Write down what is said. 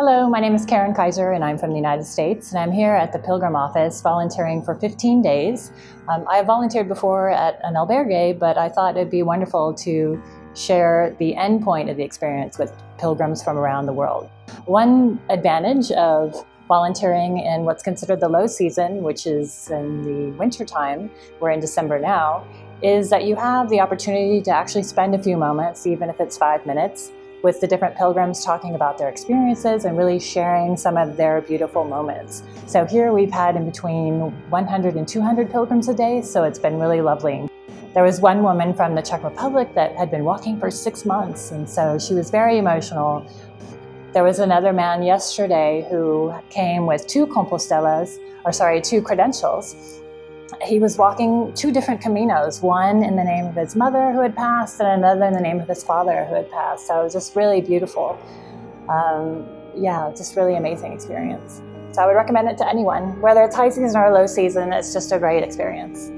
Hello, my name is Karin Kiser and I'm from the United States and I'm here at the Pilgrim office volunteering for 15 days. Um, I have volunteered before at an albergue, but I thought it'd be wonderful to share the end point of the experience with pilgrims from around the world. One advantage of volunteering in what's considered the low season, which is in the winter time, we're in December now, is that you have the opportunity to actually spend a few moments, even if it's five minutes, with the different pilgrims talking about their experiences and really sharing some of their beautiful moments. So here we've had in between 100 and 200 pilgrims a day, so it's been really lovely. There was one woman from the Czech Republic that had been walking for six months, and so she was very emotional. There was another man yesterday who came with two compostelas, or sorry, two credentials, he was walking two different caminos, one in the name of his mother who had passed and another in the name of his father who had passed. So it was just really beautiful. Um, yeah, just really amazing experience. So I would recommend it to anyone, whether it's high season or low season, it's just a great experience.